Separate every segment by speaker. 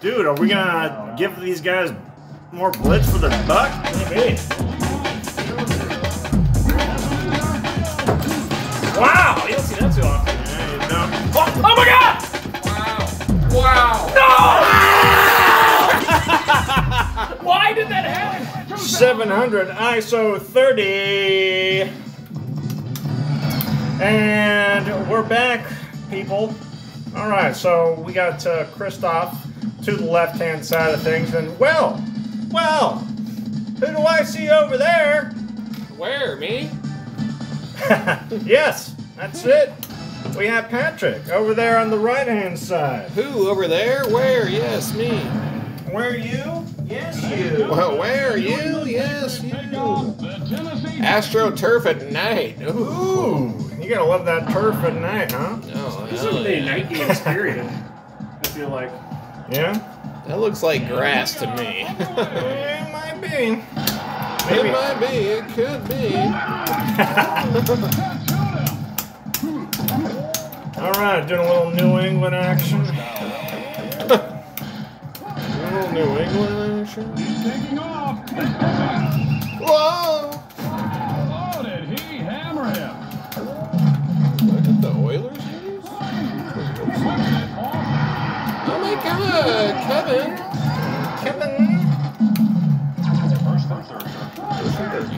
Speaker 1: Dude, are we gonna give these guys more blitz for their buck?
Speaker 2: Maybe.
Speaker 1: Wow!
Speaker 2: You don't see that too often.
Speaker 1: Yeah, you don't.
Speaker 2: Oh, oh my god!
Speaker 3: Wow.
Speaker 2: No! Why did that happen?
Speaker 1: 700 ISO 30. And we're back, people. All right, so we got uh, Christoph to the left-hand side of things, and well, well, who do I see over there?
Speaker 3: Where, me?
Speaker 1: yes, that's it. We have Patrick over there on the right-hand side.
Speaker 3: Who over there? Where? Yes, me.
Speaker 1: Where are you? Yes, you.
Speaker 3: Well, where? You? Yes, you. Astro turf at night. Ooh.
Speaker 1: Ooh, you gotta love that turf at night, huh?
Speaker 3: Oh,
Speaker 2: This
Speaker 3: hell
Speaker 2: is a
Speaker 3: yeah.
Speaker 2: night games period. I feel like.
Speaker 1: Yeah?
Speaker 3: That looks like grass to me.
Speaker 1: It might be.
Speaker 3: it might be. It could be.
Speaker 1: All right, doing a little New England action.
Speaker 3: A little New England action.
Speaker 4: Taking off.
Speaker 3: Whoa!
Speaker 4: Oh
Speaker 3: my god, Kevin!
Speaker 1: Kevin.
Speaker 4: First and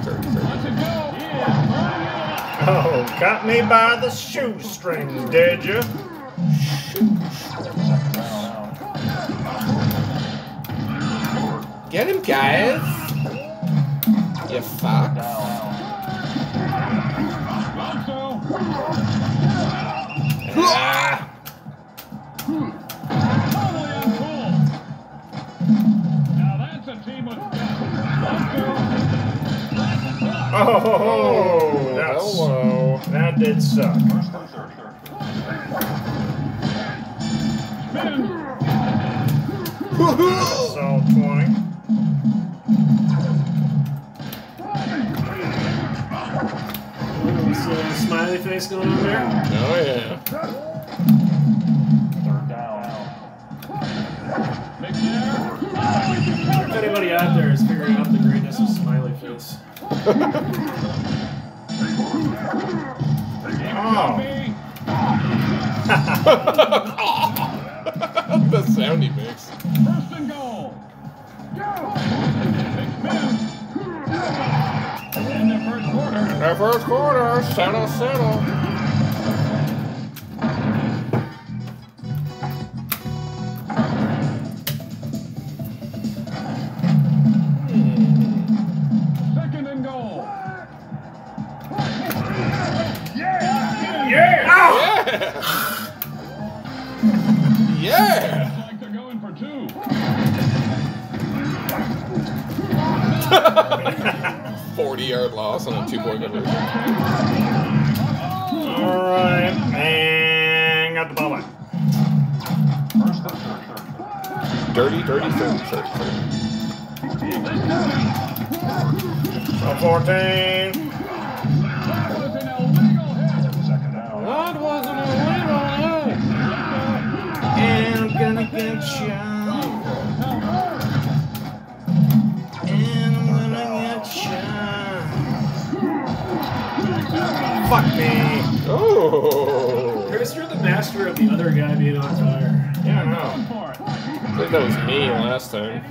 Speaker 4: third. Let's it go. Yeah.
Speaker 1: Oh, got me by the shoestring, did you?
Speaker 3: Get him, guys! You fuck.
Speaker 1: Ah. Did suck. So 20.
Speaker 2: This uh, smiley face going on there.
Speaker 3: Oh yeah.
Speaker 4: Third down.
Speaker 2: If anybody out there is figuring out the greatness of smiley face.
Speaker 1: Oh,
Speaker 3: the sound he makes.
Speaker 4: First and goal. McMillan. In the first quarter.
Speaker 3: The first quarter, settle, settle. Forty-yard loss on a two-point conversion.
Speaker 1: All right, and got the ball back.
Speaker 3: Dirty, dirty, dirty, dirty, dirty.
Speaker 1: So 14.
Speaker 4: That was an illegal hit. Second down.
Speaker 3: That wasn't a little
Speaker 1: And I'm gonna get you. Fuck me.
Speaker 3: Oh!
Speaker 2: Chris, you're the master of the other guy being on fire.
Speaker 1: Yeah, no.
Speaker 4: For it.
Speaker 3: I think that was me last time.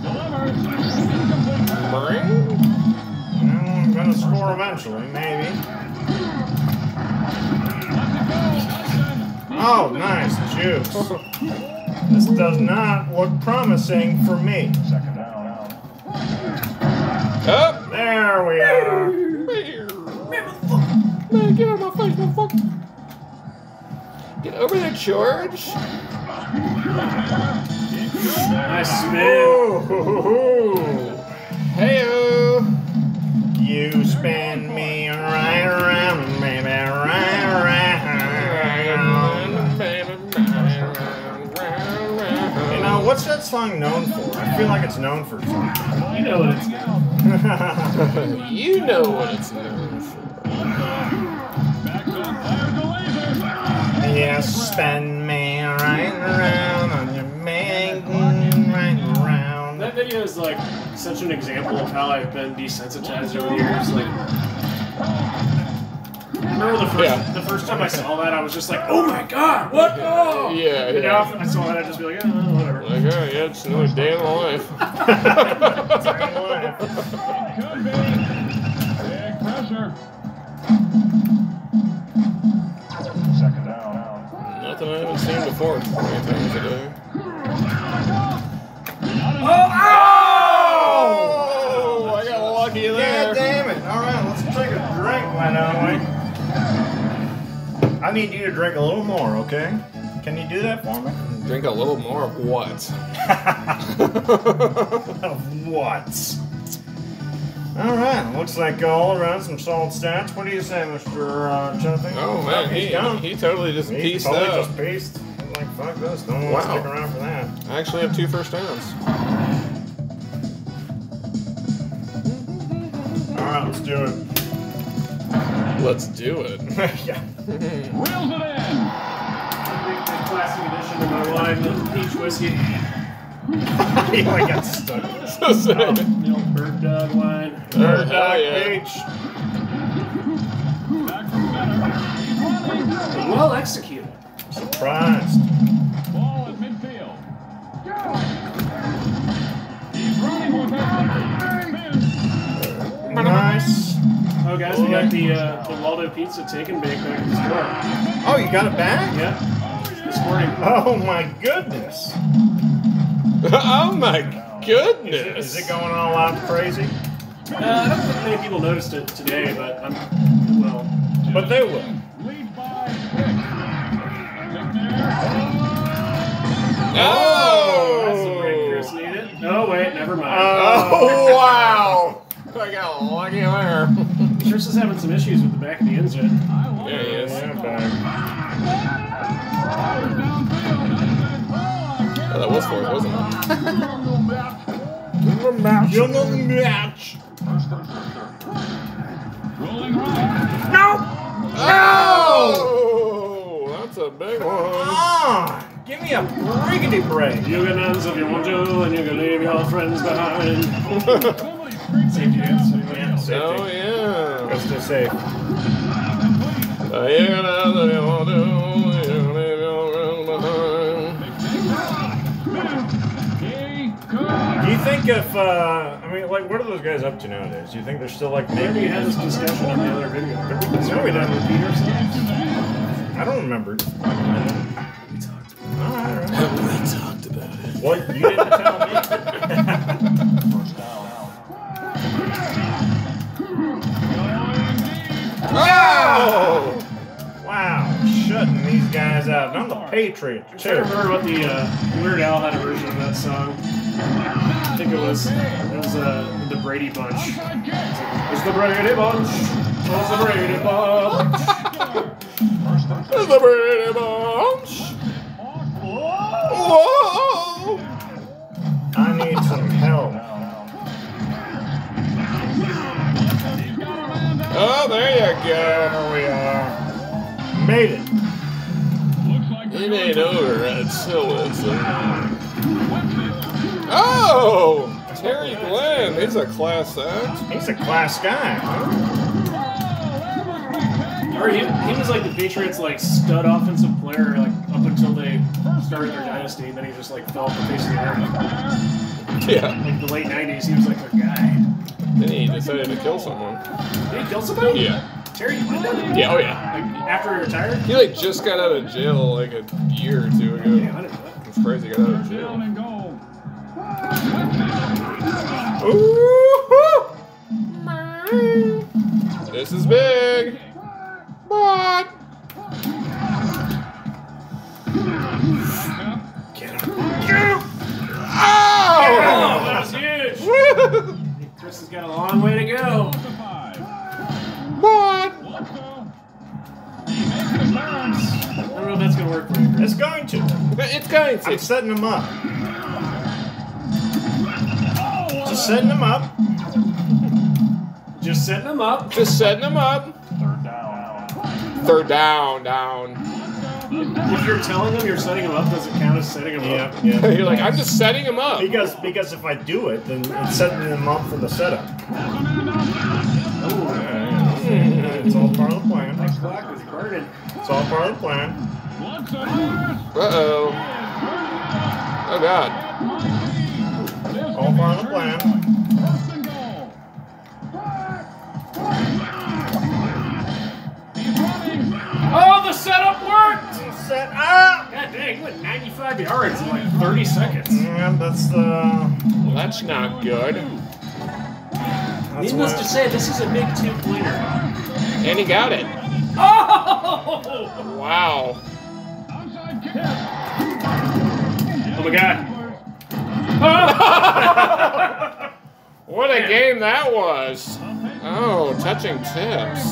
Speaker 4: Delivers. Incomplete
Speaker 1: Well, I'm gonna score eventually, maybe. Oh, nice juice. This does not look promising for me.
Speaker 4: Second down.
Speaker 3: Up!
Speaker 1: There we are.
Speaker 3: Man, get out of my face, motherfucker! Get over there, George!
Speaker 2: Nice spin.
Speaker 3: Heyo!
Speaker 1: you spin me right around, baby, right around. You know, what's that song known for? I feel like it's known for something.
Speaker 2: You know what it's
Speaker 3: you know what it's known for.
Speaker 1: You spin me right around on your man right around.
Speaker 2: That video is like such an example of how I've been desensitized over the years. Like, I remember the first
Speaker 3: Yeah.
Speaker 2: the first time I saw that, I was just like, "Oh my god, what?" Oh!
Speaker 3: Yeah,
Speaker 2: And now if I saw that, I'd just be like, "Oh, whatever."
Speaker 3: Like, oh, yeah, it's another day in the life.
Speaker 4: Could be. Big pressure.
Speaker 3: I haven't seen before 20 times a day. Oh! oh! I got lucky there.
Speaker 1: God damn it. All right, let's take a drink, why don't? I need you to drink a little more, okay? Can you do that for me?
Speaker 3: Drink a little more of what?
Speaker 1: of what? All right, looks like all around some solid stats. What do you say, Mr. Uh, Jonathan?
Speaker 3: Oh man,
Speaker 1: he's
Speaker 3: he,
Speaker 1: gone.
Speaker 3: he totally just
Speaker 1: He's
Speaker 3: pieced
Speaker 1: totally
Speaker 3: out.
Speaker 1: just pieced. I'm like, fuck this. Don't want to stick around for that.
Speaker 3: I actually have two first downs.
Speaker 1: All right, let's do it.
Speaker 3: Let's do it.
Speaker 1: yeah.
Speaker 4: Reels it in.
Speaker 2: Big, big classic edition of my wine, the peach whiskey,
Speaker 1: he like got stuck.
Speaker 3: so sick.
Speaker 2: the old bird dog wine.
Speaker 3: Oh,
Speaker 1: Bird
Speaker 3: hell
Speaker 1: dog
Speaker 3: yeah.
Speaker 1: beach.
Speaker 4: Back from center. He's running.
Speaker 2: Well executed.
Speaker 1: Surprised.
Speaker 4: Ball at midfield. He's running with it. Spin.
Speaker 1: Nice.
Speaker 2: Oh, guys, we got the uh, the Waldo Pizza take and bake back at the store.
Speaker 1: Oh, you got it back?
Speaker 2: Yeah, this morning.
Speaker 1: Oh my goodness.
Speaker 3: oh my goodness.
Speaker 1: is it going all out crazy?
Speaker 2: Uh, I don't think many people noticed it today, but I'm well.
Speaker 1: But they will.
Speaker 4: Lead by six. McNair.
Speaker 2: That's the break
Speaker 3: Oh!
Speaker 2: Chris needed. No, wait, never mind.
Speaker 3: Oh wow! I got lucky there.
Speaker 2: Chris is having some issues with the back of the engine.
Speaker 3: Yeah, he is.
Speaker 1: Yeah.
Speaker 3: Oh, that was fourth, wasn't it?
Speaker 1: You're the match.
Speaker 4: Rolling right. No!
Speaker 3: Oh! That's a big one.
Speaker 1: Ah, give me a briggity break.
Speaker 2: You can answer if you want to, and you can leave your friends behind.
Speaker 4: Somebody
Speaker 2: Safety dance.
Speaker 1: Yeah, safety.
Speaker 3: Oh yeah.
Speaker 1: Go stay safe.
Speaker 3: Uh, you can have what you want to,
Speaker 1: think if, uh, I mean, like, what are those guys up to nowadays? Do you think they're still like
Speaker 2: Maybe
Speaker 1: maybe?
Speaker 2: we had this discussion on the other video.
Speaker 1: No, we didn't.
Speaker 2: repeat.
Speaker 1: I don't remember.
Speaker 2: We talked.
Speaker 1: All right, all right.
Speaker 3: We talked about it.
Speaker 1: Well, you didn't tell me.
Speaker 3: Oh!
Speaker 1: wow, shutting these guys out. And I'm the Patriot,
Speaker 2: I'm trying to what the uh, Weird Al had a version of that song. I think it was it was uh, the Brady Bunch. It's the Brady Bunch. It's the Brady Bunch.
Speaker 3: It's the Brady Bunch. Whoa!
Speaker 1: I need some help.
Speaker 3: Oh, there you go.
Speaker 1: There we are. Made it.
Speaker 4: Looks like
Speaker 3: It ain't over until it's over. Oh! Terry Glenn, he's a class act.
Speaker 1: He's a class guy.
Speaker 2: Or he, he was like the Patriots like stud offensive player like up until they started their dynasty, and then he just like fell off the face of the earth.
Speaker 3: Yeah.
Speaker 2: Like the late '90s, he was like their guy.
Speaker 3: Then he decided to kill someone.
Speaker 2: Did he kill somebody?
Speaker 3: Yeah.
Speaker 2: Terry Glenn?
Speaker 3: Yeah, oh yeah.
Speaker 2: Like after he retired?
Speaker 3: He like just got out of jail like a year or two
Speaker 2: Yeah,
Speaker 3: ago.
Speaker 2: I didn't know.
Speaker 3: It's crazy he got out of jail.
Speaker 4: And goal.
Speaker 3: Ooh! This is big. But
Speaker 2: Oh,
Speaker 3: Oh!
Speaker 2: that was huge. Chris has got a long way to go.
Speaker 4: To five.
Speaker 3: But
Speaker 4: Bledsoe. He makes the turn.
Speaker 2: I don't know if that's gonna work for you.
Speaker 1: It's going to.
Speaker 3: it's going
Speaker 1: I'm setting him up. Just setting them up.
Speaker 2: Just setting them up.
Speaker 3: Just setting them up.
Speaker 4: Third down.
Speaker 3: Third down, down.
Speaker 2: If you're telling them you're setting them up, does it count as setting them
Speaker 1: Yeah,
Speaker 2: up?
Speaker 1: yeah.
Speaker 3: You're like, I'm just setting them up.
Speaker 1: Because because if I do it, then it's setting them up for the setup. It's all part of the plan.
Speaker 2: Clock is burning.
Speaker 1: It's all part of the plan.
Speaker 4: What's the first?
Speaker 3: Uh-oh. Oh, God.
Speaker 1: All part of the plan.
Speaker 4: First and goal. He's running.
Speaker 2: Oh, the setup worked!
Speaker 1: Set up.
Speaker 2: God dang, he went 95 yards in like 30 seconds.
Speaker 1: Yeah, that's the.
Speaker 3: Well, that's not good.
Speaker 1: That's
Speaker 2: Needless to say, this is a big two-pointer.
Speaker 3: And he got it.
Speaker 2: Oh!
Speaker 3: Wow.
Speaker 2: Oh my god. Oh!
Speaker 3: What a game that was. Oh, touching tips.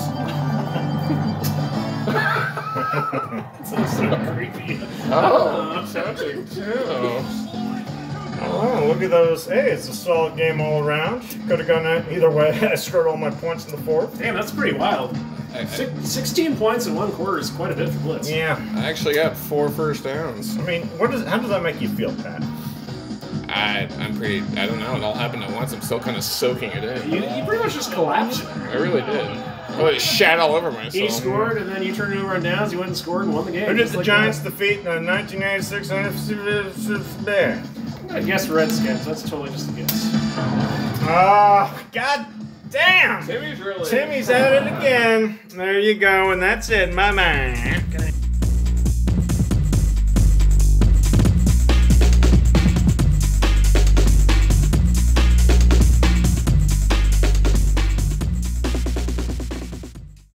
Speaker 2: so, so creepy.
Speaker 3: Oh, touching tips.
Speaker 1: Oh, look at those. Hey, it's a solid game all around. Could have gone either way. I scored all my points in the fourth.
Speaker 2: Damn, that's pretty wild.
Speaker 3: I,
Speaker 2: Six, 16 points in one quarter is quite a bit for Blitz.
Speaker 1: Yeah.
Speaker 3: I actually got four first downs.
Speaker 1: I mean, what does how does that make you feel, Pat?
Speaker 3: I, I'm pretty, I don't know, it all happened at once. I'm still kind of soaking it in.
Speaker 2: you pretty much just collapsed.
Speaker 3: I really did. Well, it shat all over myself.
Speaker 2: He scored, and then you turned it over on downs. You went and scored and won the game.
Speaker 1: Who did
Speaker 2: Just
Speaker 1: the
Speaker 2: like
Speaker 1: Giants defeat in the 1986 NFC there?
Speaker 2: I guess Redskins. That's totally just a guess.
Speaker 1: Ah, god damn!
Speaker 3: Timmy's really.
Speaker 1: Timmy's at it again. There you go, and that's it. Bye bye.